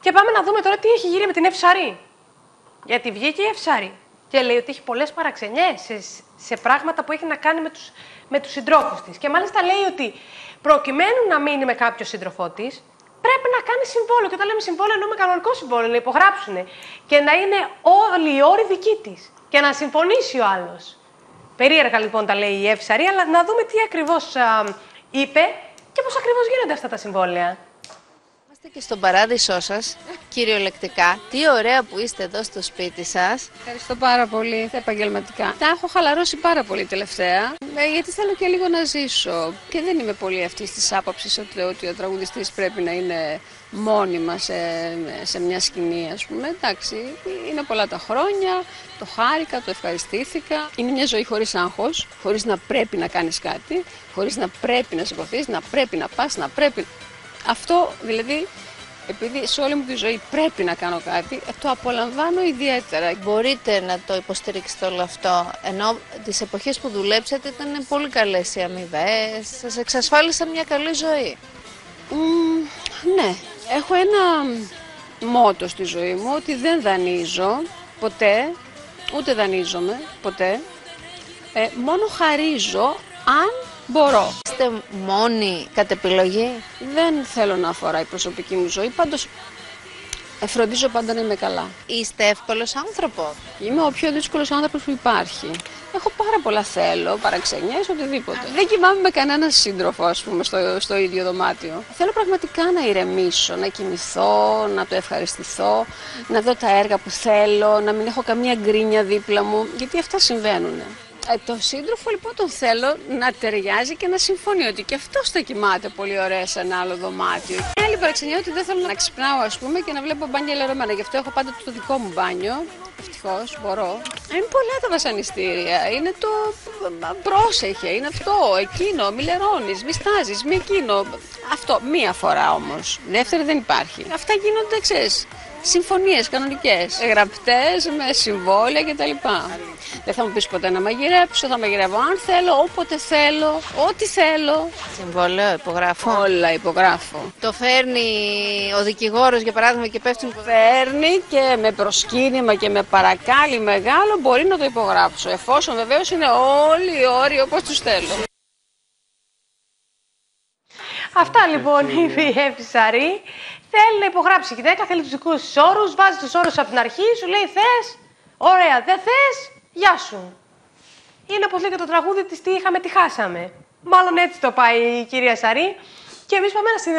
Και πάμε να δούμε τώρα τι έχει γύρει με την Ευσαρή. Γιατί βγήκε η Ευσαρή και λέει ότι έχει πολλές παραξενιές σε, σε πράγματα που έχει να κάνει με τους με τους συντρόφους της. Και μάλιστα λέει ότι προκειμένου να μείνει με κάποιο σύντροφό της, πρέπει να κάνει συμβόλαιο. Και όταν λέμε συμβόλαιο, εννοούμε κανονικό συμβόλαιο, να υπογράψουν. Και να είναι όλοι οι όροι δικοί της. Και να συμφωνήσει ο άλλος. Περίεργα λοιπόν τα λέει η Ευσαρή, αλλά να δούμε τι ακριβώς είπε και πώς ακριβώς γίνονται αυτά τα συμβόλαια. Είμαστε και στον παράδεισό σας, κυριολεκτικά. Τι ωραία που είστε εδώ στο σπίτι σας. Ευχαριστώ πάρα πολύ τα επαγγελματικά. Τα έχω χαλαρώσει πάρα πολύ τελευταία, ε, γιατί θέλω και λίγο να ζήσω. Και δεν είμαι πολύ αυτής της άποψης ότι, ότι ο τραγουδιστής πρέπει να είναι μόνιμα σε, σε μια σκηνή, ας πούμε. Εντάξει, είναι πολλά τα χρόνια, το χάρηκα, το ευχαριστήθηκα. Είναι μια ζωή χωρίς άγχος, χωρίς να πρέπει να κάνεις κάτι, χωρίς να πρέπει να σηκωθεί, να πρέπει να πας, να πρέπει. Αυτό δηλαδή επειδή σε όλη μου τη ζωή πρέπει να κάνω κάτι, ε, το απολαμβάνω ιδιαίτερα. Μπορείτε να το υποστηρίξετε όλο αυτό, ενώ τις εποχές που δουλέψατε ήταν πολύ καλές οι αμοιβές, σας εξασφάλισαν μια καλή ζωή. ναι, έχω ένα μότο στη ζωή μου ότι δεν δανείζω ποτέ, ούτε δανείζομαι ποτέ, ε, μόνο χαρίζω αν μπορώ. Είστε μόνοι κατ' επιλογή; Δεν θέλω να αφορά η προσωπική μου ζωή, πάντως φροντίζω πάντα να είμαι καλά. Είστε εύκολος άνθρωπος; Είμαι ο πιο δύσκολος άνθρωπος που υπάρχει. Έχω πάρα πολλά θέλω, παραξενιές, οτιδήποτε. Δεν κοιμάμαι με κανένα σύντροφο, ας πούμε, στο, στο ίδιο δωμάτιο. Θέλω πραγματικά να ηρεμήσω, να κοιμηθώ, να το ευχαριστηθώ, να δω τα έργα που θέλω, να μην έχω καμία γκρίνια δίπλα μου, γιατί αυτά συμβαίνουν. Ε, το σύντροφο λοιπόν τον θέλω να ταιριάζει και να συμφωνεί ότι και αυτός θα κοιμάται πολύ ωραία σε ένα άλλο δωμάτιο. Η άλλη παραξενιά ότι δεν θέλω να ξυπνάω ας πούμε και να βλέπω μπάνια λερωμένα. Γι' αυτό έχω πάντα το δικό μου μπάνιο. Ευτυχώς μπορώ. Είναι πολλά τα βασανιστήρια. Είναι το πρόσεχε, είναι αυτό, εκείνο, μη λερώνεις, μη στάζεις, μη εκείνο. Αυτό, μία φορά όμως. Δεύτερη δεν υπάρχει. Αυτά γίνονται, ξέρεις, συμφωνίες κανονικές, γραπτές με συμβόλαια κτλ. Δεν θα μου πεις ποτέ να μαγειρέψω, θα μαγειρεύω αν θέλω, όποτε θέλω, ό,τι θέλω. Συμβόλαιο, υπογράφω. Όλα υπογράφω. Το φέρνει ο δικηγόρος για παράδειγμα και πέφτουν Φέρνει και με προσκύνημα και με παρακάλι μεγάλο μπορεί να το υπογράψω, εφόσον βεβαίως είναι όλοι οι όροι όπως τους θέλω. Αυτά λοιπόν είπε η Εύη Θέλει να υπογράψει η γυναίκα, θέλει τους δικούς της όρους, βάζει τους όρους από την αρχή, σου λέει θες, ωραία, δεν θες, γεια σου. Είναι όπως λέει και το τραγούδι της Τι είχαμε, τι χάσαμε. Μάλλον έτσι το πάει η κυρία Σαρή. Και εμείς πάμε να συνδεθούμε.